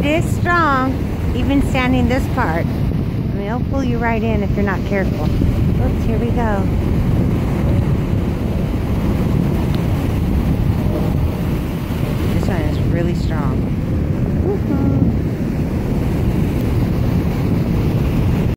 It is strong, even standing this part. I mean, it'll pull you right in if you're not careful. Oops, here we go. This one is really strong.